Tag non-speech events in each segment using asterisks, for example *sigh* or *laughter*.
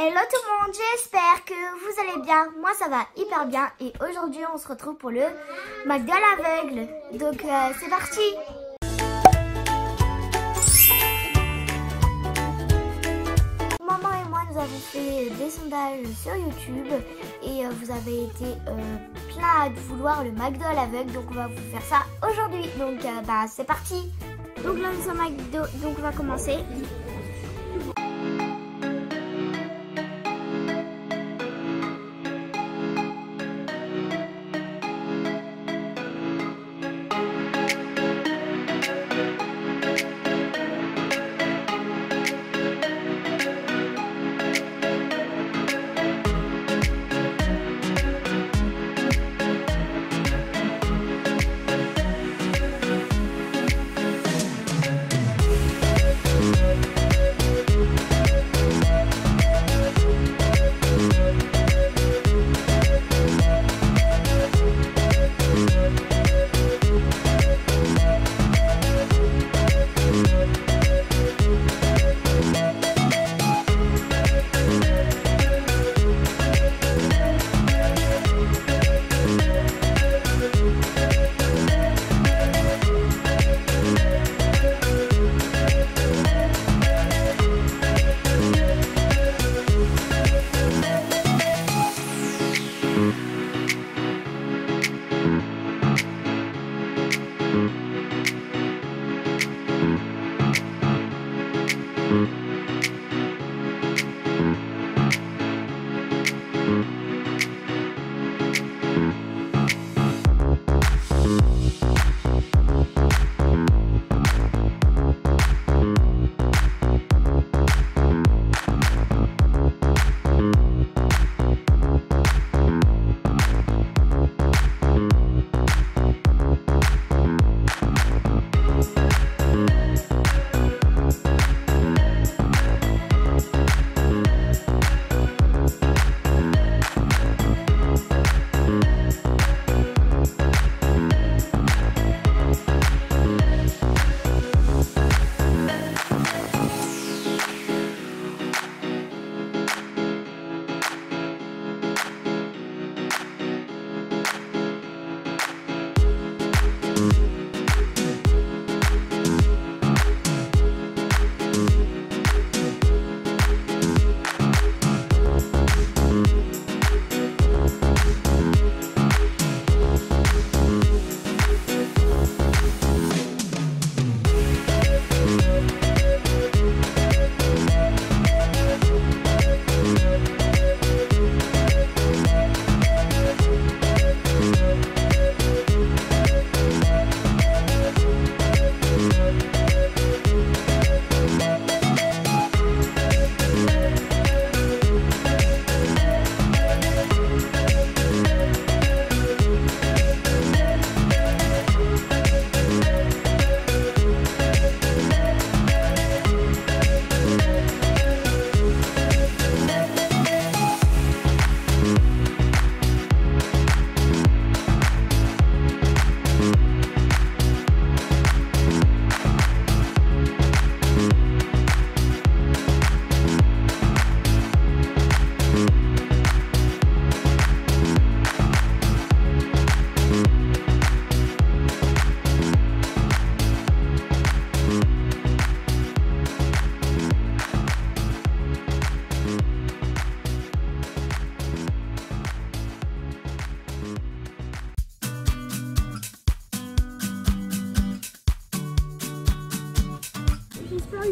Hello tout le monde, j'espère que vous allez bien. Moi ça va hyper bien et aujourd'hui on se retrouve pour le McDo à l'aveugle. Donc euh, c'est parti Maman et moi nous avons fait des sondages sur YouTube et euh, vous avez été euh, plein à vouloir le McDo à l'aveugle donc on va vous faire ça aujourd'hui. Donc bah c'est parti Donc là nous sommes McDo, donc on va commencer.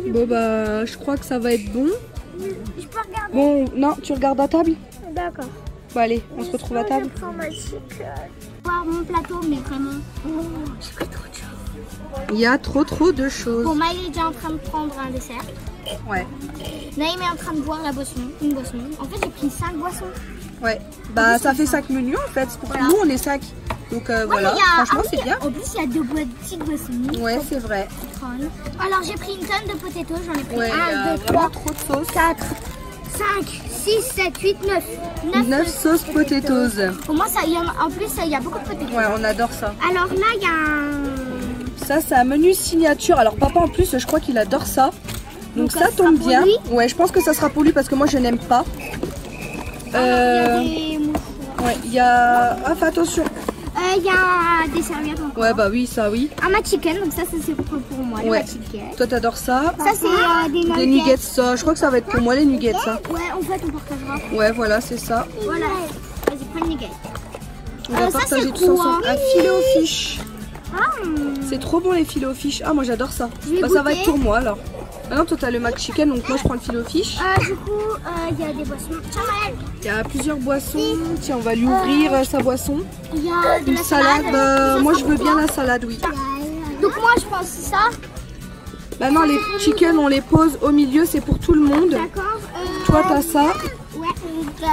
Bon bah je crois que ça va être bon. Je peux regarder Bon non, tu regardes à table D'accord. Bon allez, on se retrouve à table. Je prends ma sucre. Voir mon plateau, mais vraiment. Oh, j'ai pris trop de choses. Il y a trop trop de choses. Bon, Maëlle est déjà en train de prendre un dessert. Ouais. Naïm est en train de boire la boisson, une boisson. En fait, j'ai pris 5 boissons. Ouais. Bah ça fait 5 menus en fait. Pour Voilà. nous on est 5. Donc euh, Ouais, voilà, a- franchement ah c'est bien. En plus, il y a deux boîtes, petites boissons. Ouais c'est vrai. Alors, j'ai pris une tonne de potatoes. J'en ai pris Ouais, il y 1, a 2, vraiment 3, trop de sauce. 4, 5, 6, 7, 8, 9. 9, 9 sauces potatoes. Pour moi, ça, y en, a- en plus, il y a beaucoup de potatoes. Ouais, on adore ça. Alors là, il y a un... Ça c'est un menu signature. Alors papa en plus je crois qu'il adore ça. Donc, Donc, ça tombe bien. Ouais, je pense que ça sera pour lui parce que moi je n'aime pas. Euh, Il y a des mouchoirs. ouais, il y a. Ah, fais attention. Euh, Il y a des serviettes encore. Ouais, bah oui, ça oui. Un chicken, donc ça, ça, c'est pour, pour moi, le Ouais. chicken. Toi, t'adores ça. Ça, c'est euh, des nuggets. Des nuggets, ça. Je crois que ça va être pour moi les nuggets, ça. Ouais, en fait, on partagera. Ouais, voilà, c'est ça. Voilà. Vas-y, prends le nugget. On va Euh, partager quoi ensemble. Un filet aux fiches. Ah, C'est trop bon les filets aux fiches. Ah, moi j'adore ça. Bah, ça va être pour moi alors. Ah non, toi t'as le mac chicken, donc moi je prends le filet fiches. euh, du coup, euh, il y a des boissons. Il y a plusieurs boissons. Tiens, on va lui ouvrir euh, sa boisson. il y a de Une la salade. moi je veux bien la salade, oui. Donc, moi, je pense aussi ça. Bah non, les chicken on les pose au milieu, c'est pour tout le monde. D'accord. Euh, Toi t'as ça. Ouais.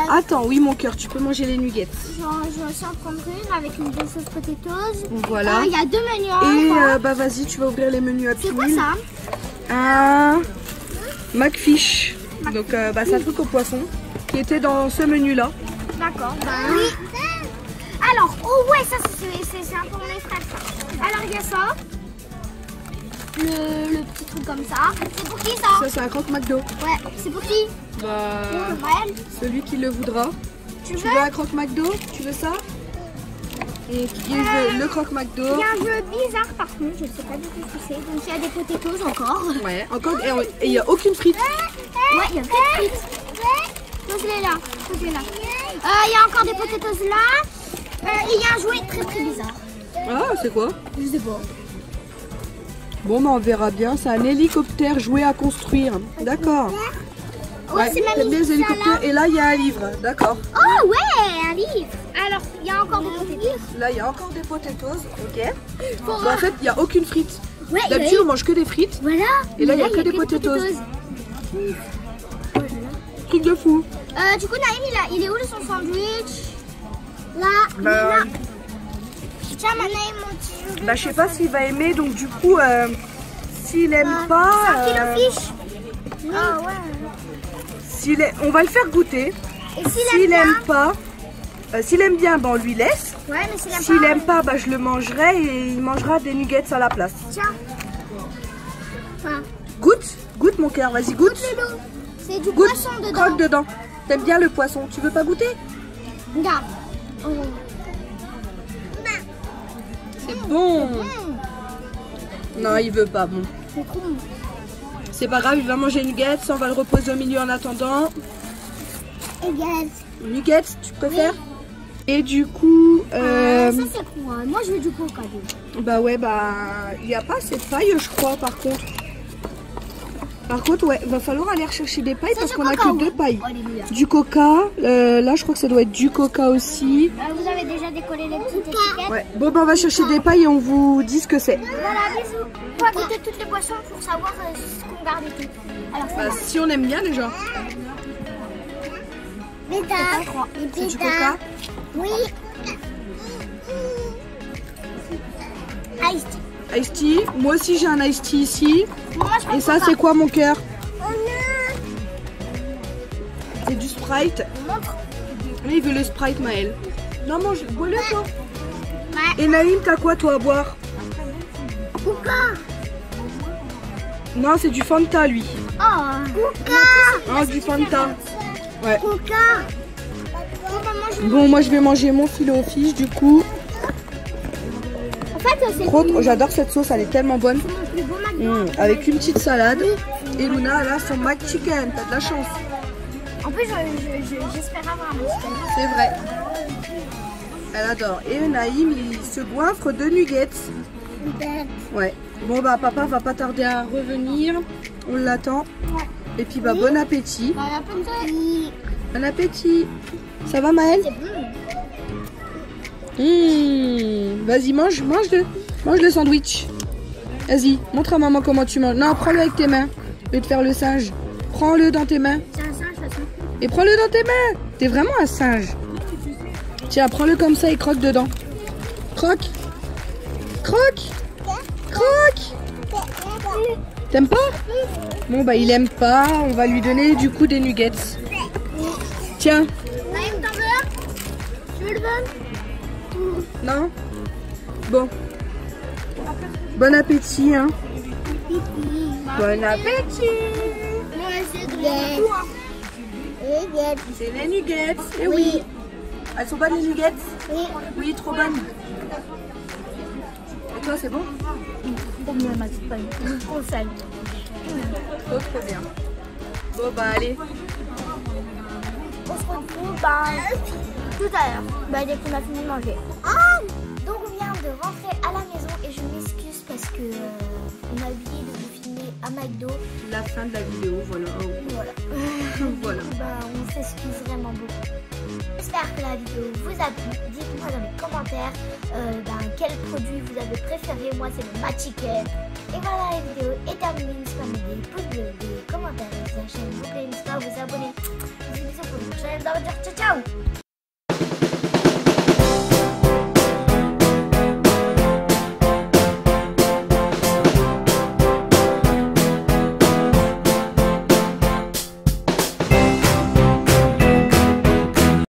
Attends, oui mon cœur, tu peux manger les nuggets. Genre, je vais en prendre une avec une belle sauce potatoes. Voilà. Euh, Il y a deux menus. Et hein, euh, bah vas-y, tu vas ouvrir les menus à C'est quoi ça? Un McFish. Donc euh, bah, c'est un truc au poisson qui était dans ce menu là. D'accord. Bah, oui. Alors, oh ouais, ça c'est un pour mes frères. ça. Alors, il y a ça. Le, le petit truc comme ça. C'est pour qui ça Ça c'est un croque McDo. Ouais, c'est pour qui Bah Pour celui qui le voudra. Tu Tu veux veux un croque McDo? Tu veux ça? Et il veut le croque McDo. Il y a un jeu bizarre par contre, je sais pas du tout ce que c'est. Donc il y a des potatoes encore. Ouais, encore et il n'y a aucune frite. Ouais, il y a plein de frites. Pose-les là, pose-les là. Euh, Il y a encore des potatoes là. Euh, et il y a un jouet très très bizarre. Ah, c'est quoi? Je sais pas. Bon, bah on verra bien. C'est un hélicoptère joué à construire. D'accord. Ouais, c'est t'aimes bien les mamie. hélicoptères. Et là, il y a un livre. D'accord. Oh ouais, un livre. Alors, il y a encore des potatoes. Là, il y a encore des potatoes. Ok. En fait, il n'y a aucune frite. ouais, D'habitude, on mange que des frites. Voilà. Et là, il y a que des des potatoes. Truc de fou. Euh, du coup, Naïm, il, a, il est où le son sandwich? Là, il est Bah, là. Tiens, ma Naïm, mon petit jeu. bah, je sais pas s'il va aimer. Donc, du coup, euh, s'il aime pas. C'est un euh. Ah ouais. S'il est- on va le faire goûter. S'il aime pas, euh, s'il aime bien, bah, on lui laisse. pas Ouais, mais s'il aime pas. aime pas, bah, je le mangerai et il mangera des nuggets à la place. Tiens. Enfin, Goûte, goûte mon cœur, vas-y goûte. C'est du Goûte, poisson dedans. croque dedans. T'aimes bien le poisson, tu veux pas goûter? Regarde. Oh. C'est bon. Non, il veut pas, bon. C'est trop bon. C'est pas grave, il va manger nuggets, on va le reposer au milieu en attendant. Égal. Nuggets, tu préfères Et du coup, euh, ça c'est moi. Moi je veux du coca. bah ouais, bah il n'y a pas assez de paille, je crois, par contre. Par contre, ouais, va falloir aller rechercher des pailles parce qu'on a que deux pailles. Du coca, euh, là je crois que ça doit être du coca aussi. Euh, vous avez déjà décollé les petites étiquettes Ouais, bon bah on va chercher des pailles et on vous dit ce que c'est. Voilà, bisous. On va goûter toutes les boissons pour savoir euh, ce qu'on garde et tout. Alors c'est Bah, si on aime bien déjà. C'est du coca Oui. Ice. Ice tea. Moi aussi j'ai un ice tea ici. Moi je prends Et ça c'est quoi mon cœur Oh. C'est du Sprite. Montre. Il veut le Sprite Maël. Non mange, bois-le toi. Ouais. Et Naïm t'as quoi toi à boire Coca. Non c'est du Fanta lui. Oh. Coca. Ah du Fanta. Ouais. Coca. Bon, moi, je- vais manger mon filet aux fiches du coup. Trop, trop- j'adore cette sauce, elle est tellement bonne. McDo. Mmh, avec une petite salade. Et Luna elle a son mac chicken, t'as de la chance. En plus, je- je- je- j'espère avoir un cadeau. C'est vrai. Elle adore. Et Naïm, il se goinfre de nuggets. Ouais. Bon bah papa va pas tarder à revenir. On l'attend. Et puis bah bon appétit. Bon appétit. Ça va Maëlle? C'est bon. Mmh. Vas-y mange, mange le, mange le sandwich. Vas-y, montre à maman comment tu manges. Non, prends-le avec tes mains. Au lieu de faire le singe. Prends-le dans tes mains. C'est un singe, façon. Et prends-le dans tes mains. T'es vraiment un singe. Tiens, prends-le comme ça et croque dedans. Croque. Croque. Croque. T'aimes pas? Bon bah il aime pas. On va lui donner du coup des nuggets. Tiens. Bon Non? Bon. Bon appétit hein. Bon appétit c'est les nuggets Eh oui Elles sont bonnes les nuggets Oui. Oui, trop bonnes. Et toi, c'est bon Trop bien, ma petite pomme. Trop sale. Trop, trop bien. Bon, bah allez. On se retrouve bah, tout à l'heure, bah, dès qu'on a fini de manger. Ah à McDo. La fin de la vidéo, voilà. Voilà. *laughs* voilà. *laughs* Bah, on s'excuse vraiment beaucoup. J'espère que la vidéo vous a plu. Dites-moi dans les commentaires euh, bah, quel produit vous avez préféré. Moi, c'est le Machiker. Et voilà, la vidéo est terminée. N'hésitez pas à mettre des pouces bleus, des commentaires, des chaîne. N'oubliez pas de vous abonner. Bisous, bisous pour une prochaine. Ciao ciao